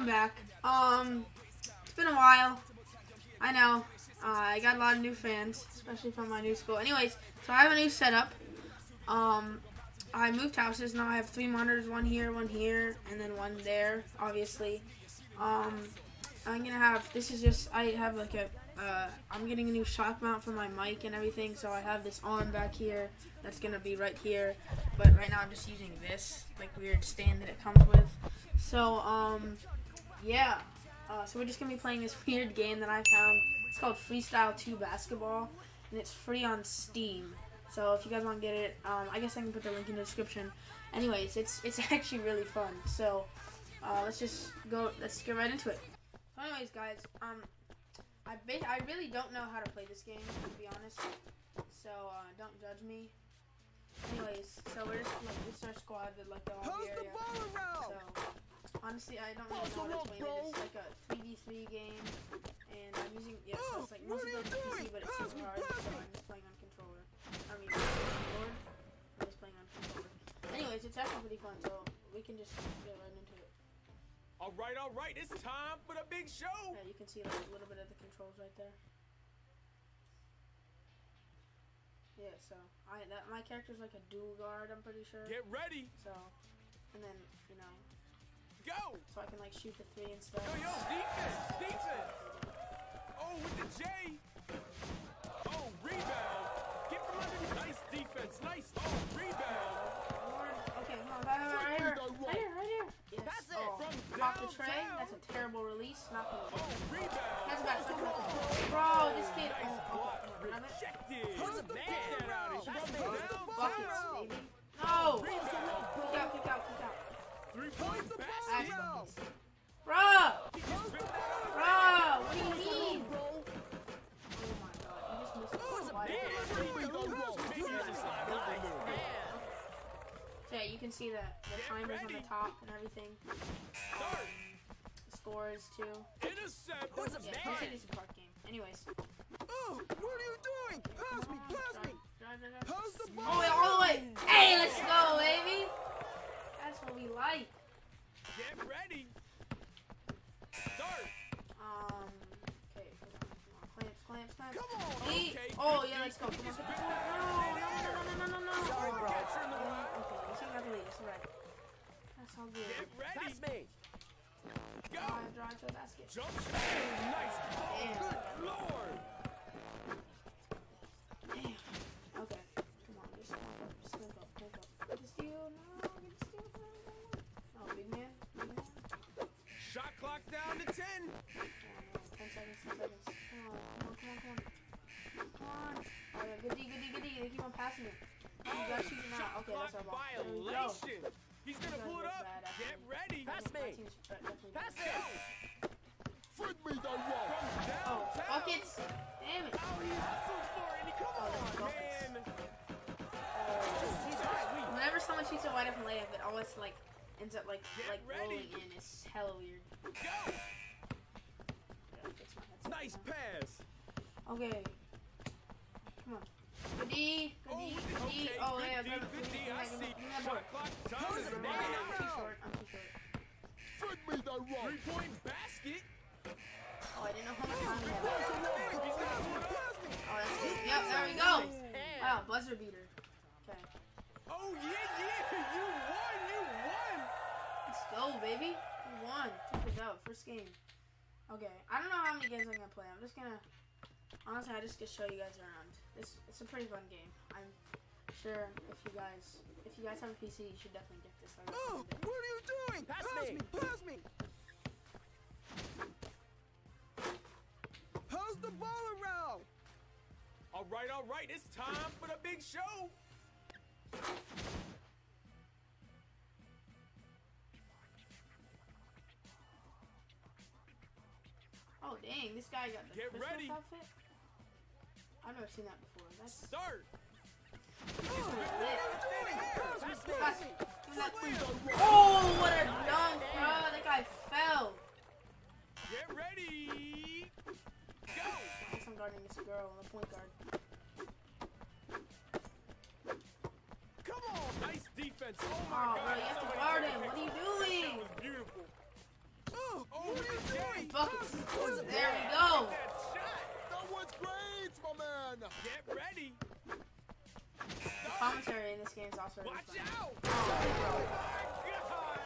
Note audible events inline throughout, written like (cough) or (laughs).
welcome back. Um, it's been a while. I know. Uh, I got a lot of new fans, especially from my new school. Anyways, so I have a new setup. Um, I moved houses. Now I have three monitors, one here, one here, and then one there, obviously. Um, I'm gonna have, this is just, I have like a, uh, I'm getting a new shock mount for my mic and everything, so I have this on back here. That's gonna be right here. But right now I'm just using this, like weird stand that it comes with. So, um, yeah. Uh, so we're just gonna be playing this (laughs) weird game that I found. It's called Freestyle 2 Basketball, and it's free on Steam. So if you guys want to get it, um, I guess I can put the link in the description. Anyways, it's it's (laughs) actually really fun. So uh, let's just go. Let's get right into it. So anyways, guys, um, I I really don't know how to play this game to be honest. So uh, don't judge me. Anyways, so we're just like this is our squad that like the whole area. So honestly, I don't really know how to play it. It's like a 3v3 game, and I'm using yeah, so it's like most of the PC, but it's super hard. So I'm just playing on controller. I mean, keyboard. I'm just playing on controller. Anyways, it's actually pretty fun, so we can just get right into it. All right, all right, it's time for the big show. Yeah, you can see like a little bit of the controls right there. Yeah, so I that my character's like a dual guard, I'm pretty sure. Get ready. So, and then you know, go. So I can like shoot the three and stuff. Yo, yo, defense, defense. Oh, with the J. Oh, rebound. Get from under. Nice defense. Nice. Oh, rebound. Okay, come on, right, right, here, right here, right here. Yes. That's it. Oh, From off the tray. downtown. That's a terrible release. Not gonna. Oh, rebound. That's about to Bro, this kid. Oh, nice Oh, block. oh, grab it. Rejected. Who's the Man, ball? get out of here. That's From it. Buckets, downtown. baby. No! Rebound. Kick out, kick out, kick out. Three-point the basket. Ash ball? buckets. Bruh! He just ripped that out of Bruh! What do you mean? Bro, Oh my god, you just missed the. So yeah, you can see the, the timers on the top and everything. Start. The scores too. Intercept. Yeah, mostly just a park game. Anyways. oh, what are you doing? Pass Oh, yeah, let's go. Come on. No, no, no, no, no, no, no, no, no. Sorry, bro. Catcher in the Yeah, right. Okay, we still got the lead. It's alright. That's all good. Get ready. Pass me. Go. Drive, drive to the basket. Jump. Nice oh, ball. Good lord. They keep on passing it. You gotta shoot now. Okay, that's our ball. There go. He's gonna This pull it up. bad, Get ready. Pass me. team's Pass better. it. Feed me the wall. From Oh, downtown. buckets. Damn it. Oh, he hustled for it. Come Oh, on, man. Oh. He's so sweet. Whenever someone shoots a wide open layup, it always like ends up like Get like ready. rolling in. It's hella weird. Go. Gotta fix my headset Nice pass. Okay. Come on. Good D. Good Oh, D. Good D. okay, Oh yeah. D, grab good give me- D. give I me that- see. give me that Shot clock time How's is it I'm man? now. too short. I'm too short. Feed me the rock. Three-point basket. Oh, I didn't know how much time we had. He's gonna pull it up. Pass me. Oh, that's good. Yep, there we go. Wow, buzzer beater. Okay. Oh yeah, yeah, you won, you won. Let's go, baby. We won. Took it out. First game. Okay. I don't know how many games I'm gonna play. I'm just gonna. Honestly, I just gonna show you guys around. It's it's a pretty fun game. I'm sure if you guys if you guys have a PC, you should definitely get this. Oh, it. what are you doing? Pass Pass me. me, pass me. Pass the ball around. All right, all right, it's time for the big show. Oh dang, this guy got the Get Christmas ready. outfit. I've never seen that before. That's Start. lit. Pass me, Pass. pass me. Give me that- Feed me the rock. Oh, what a dunk, bro! That guy fell. Get ready. Go. I guess I'm guarding this girl on the point guard. Come on. Nice defense. Oh my Oh, God. bro, you have to guard him. What are you doing? That was beautiful. Oh, Oh, Buckets. There we go. That shot. That was great, my man. Get ready. Commentary in this game is also really Watch fun. out. Oh, my God.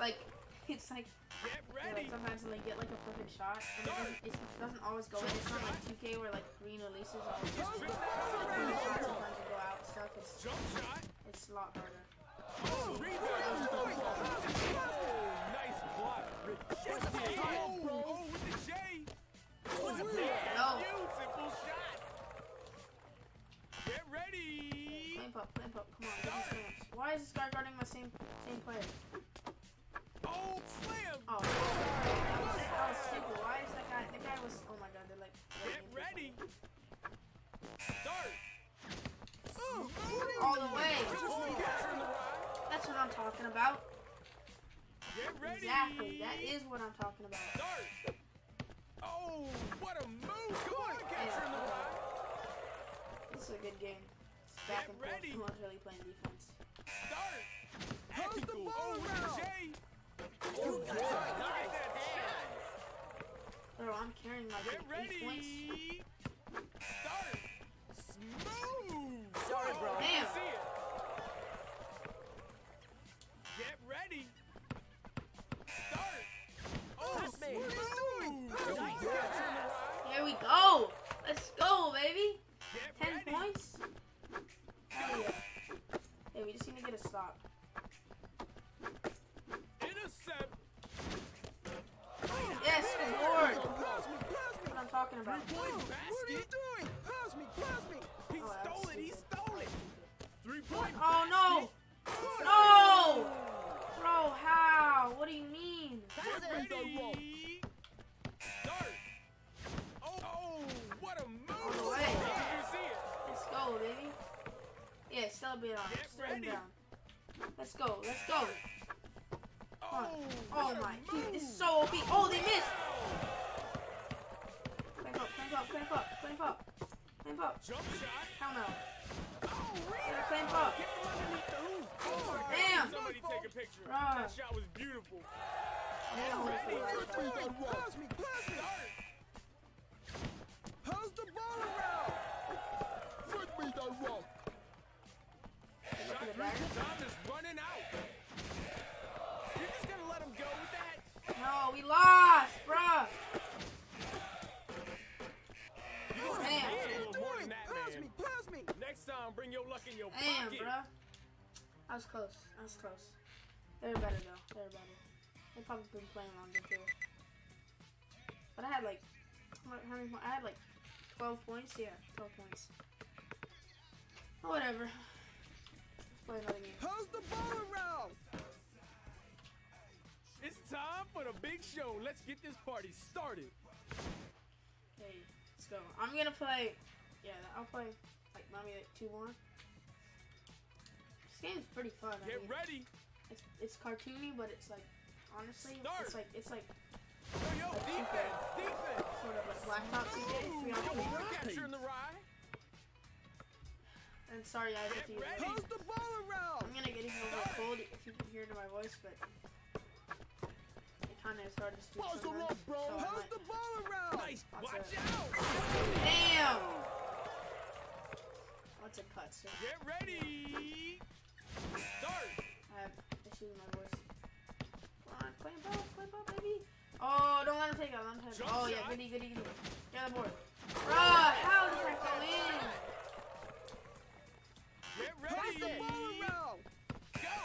like (laughs) it's like, Get you know, like sometimes when they get like a perfect shot, and it doesn't, it doesn't always go in. It's not like 2K where like green releases all the Just perfect rip shots sometimes they go out and stuff. It's Jump shot. it's a lot harder. Oh, rebound. Oh, nice block. Oh, with the J. No. Beautiful shot. Get ready. Clamp up, clamp up. Come on. Why is this guy guarding my same same player? Oh, slam. Oh, sorry. That was, that was stupid. Why is that guy? That guy was. Oh my god, they're like. Get ready. Start. All the way. Oh, the. That's what I'm talking about. Get ready. Exactly. That is what I'm talking about. Start. Oh, what a move. Come on, catching the ride. This is a good game. It's back Get forth. ready. I'm not really playing defense. Start. How's the ball Oh, with now? the Oh, Look at that shot. Oh, Bro, I'm carrying like Get eight points. ready. Start. What are you doing? Pass me. Pass me. He Oh, stole it. He stole it. Three-point Oh no! basket. No! Bro, how? What do you mean? Get ready. Start. Oh, oh, what a move. All the way. Did you see it? Let's go, baby. Yeah, celebrate on. Get Stay him ready. down. Let's go. Let's go. Oh, Oh my, dude, this is so OP. Oh, they missed. Up, clamp up, clamp up, clamp up. Jump shot. Hell no. Oh, Gotta clamp up. Get underneath the hoop. Oh, Damn. Somebody take a picture. Bruh. That shot was beautiful. Damn, doing? Pass me. Pass me. How's the ball around? Fit me that rock. Shot the three. Time is running out. You're just gonna let him go with that? No, we lost, bring your luck in your Damn, pocket. bruh. That was close. That was close. They're better though. They're better. They probably been playing longer too. But I had like, how how many? po- I had like 12 points. Yeah, 12 points. Oh, whatever. Let's play another game. How's the ball around? It's time for the big show. Let's get this party started. Okay, let's go. I'm gonna play. Yeah, I'll play like maybe like two more. This game's pretty fun. I Get mean, ready. it's it's cartoony, but it's like honestly, Start. it's like it's like Yo, yo, defense, defense. sort of like 2K, three on Yo, we're capturing the ride. And sorry guys if you. How's the ball around? I'm gonna get even a little cold if you can hear it in my voice, but it kind of started to speak Balls much, up, bro. so I How's the ball around? Nice. Watch it. out. Damn! What's a cut, sir? Get ready. Start. I have issues with my voice. Come on, play ball, play ball, baby. Oh, don't let him take it. Let him take it. Oh, yeah, goody, goody, goody. Get on the board. Bruh, how did that go in? Get How's the ball around? Go.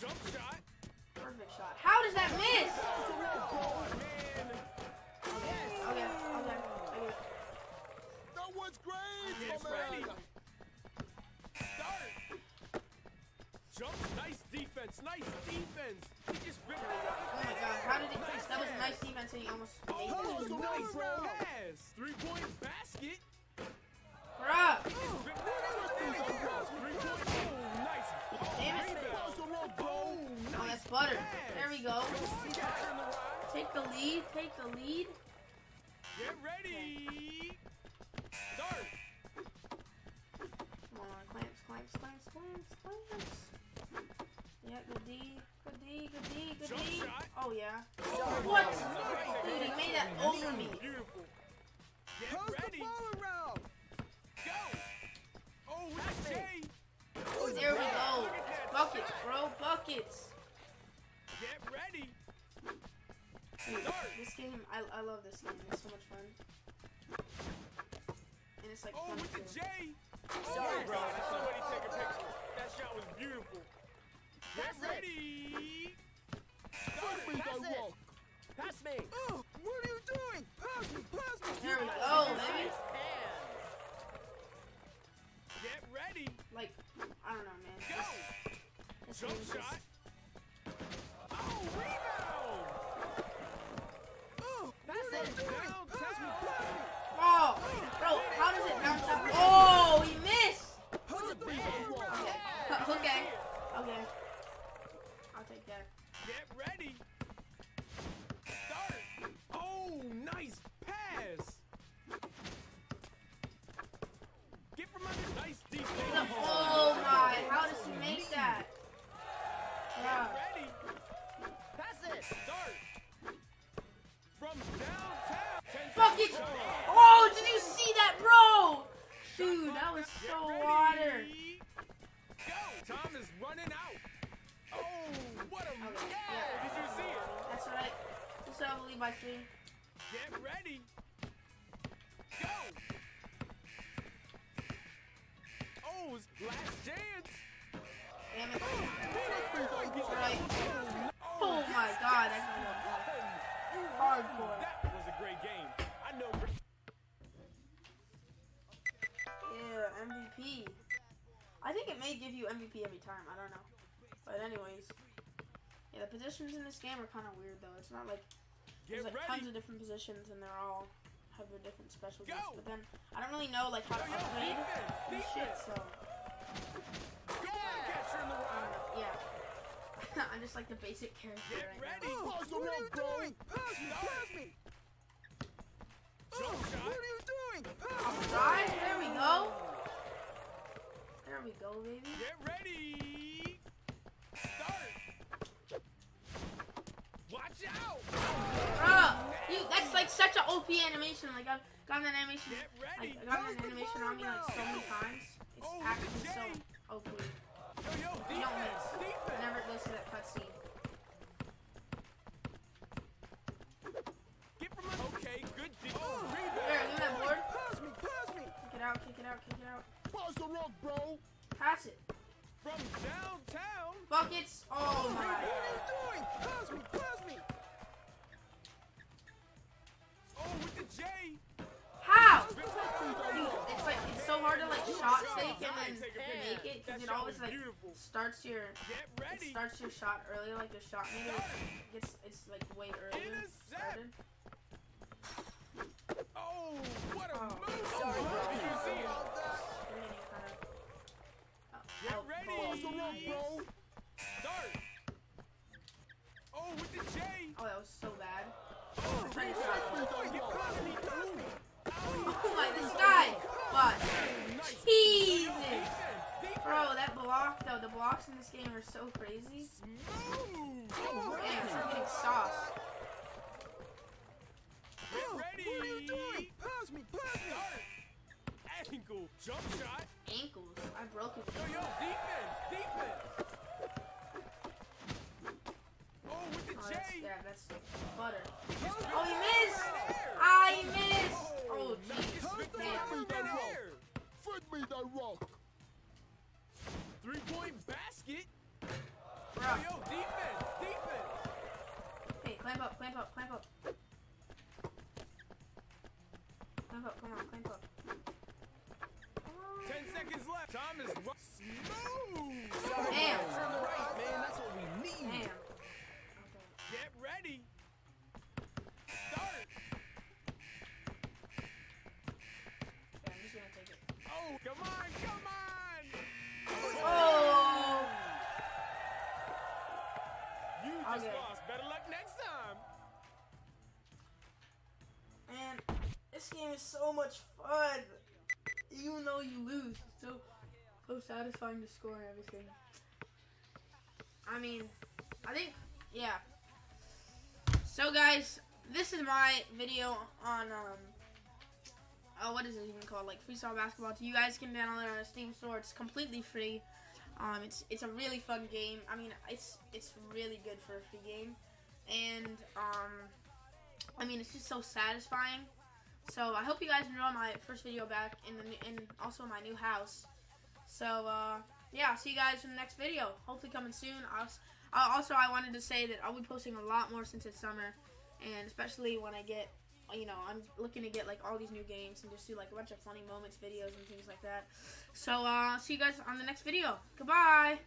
Jump shot. Perfect shot. How does that miss? Take the lead. Get ready. Start. Come on, clamps, clamps, clamps, clamps, clamps. Yeah, good D. Good D, good D, good Jump D. shot. Oh, yeah. Oh, What? nice. Dude, he made that over me. Beautiful. Get Pass the ball around. Go. Oh, with the Oh, there we go. Look at. Buckets, bro. Buckets. Get ready. Dude, this game, I, I love this game. It's so much fun. And it's like Oh, fun with the too. J. Oh, bro. Somebody take a picture. That shot was beautiful. Get Pass it. ready. Give me Pass the it. rock. Pass me. Oh, what are you doing? Pass me, pass me. There we go, baby. Get ready. Like, I don't know, man. Go. This, this Jump game is shot. Get so ready. water. Go. Time is running out. Oh, what a Okay, yeah. Did you see it? That's right. Just have a lead by three. Get ready. Go. Oh, it's last chance. Damn it. Oh, That's oh, right. Oh my god, that's think it may give you MVP every time. I don't know. But anyways, yeah, the positions in this game are kind of weird though. It's not like there's like tons of different positions and they're all have their different specialties. Go! But then I don't really know like how to Yo, yo, upgrade defense, and shit. So (laughs) Go on, uh, catcher in the (laughs) I wild. don't know. Yeah, I'm just like the basic character Get right ready. now. Oh, what are you doing? Pass me, pass me. Oh, what are you doing? Pass me. Offside. We go. There we go, baby. Get ready. Start. Watch out. Bro, you that's like such an OP animation. Like I've gotten that animation, like I got that animation on me like so many times. It's Oh, actually so OP. Yo, yo, You don't miss. defense. Whenever it goes to that cutscene. Okay, good D. Oh, There, leave that board. Pass me, pass me. Kick it out, kick it out, kick it out. Pass the rock, bro. Pass it. From downtown. Buckets. Oh What are you doing? Pass me, pass me. Oh, with the J. How? Dude, it's like it's so hard to like shot fake and then make it because it always like starts your it starts your shot early. Like the shot meter gets it's like way earlier clamp up, clamp up, clamp up. Clamp up, come on, clamp up. Ten seconds left. Time is smooth. Damn. Right, man. That's what we need. Damn. Okay. Get ready. Start. Yeah, I'm just gonna take it. Oh, come on. You just Okay. lost. Better luck next time. Man, this game is so much fun. Even though you lose, it's so so satisfying to score and everything. I mean, I think, yeah. So guys, this is my video on, um, oh, what is it even called? Like freestyle basketball. You guys can download it on a Steam store. It's completely free. Um, it's it's a really fun game. I mean, it's it's really good for a free game, and um, I mean, it's just so satisfying. So I hope you guys enjoy my first video back in the in also my new house. So uh, yeah, I'll see you guys in the next video. Hopefully coming soon. I'll, I'll, also, I wanted to say that I'll be posting a lot more since it's summer, and especially when I get, you know, I'm looking to get like all these new games and just do like a bunch of funny moments videos and things like that. So uh, see you guys on the next video. Goodbye.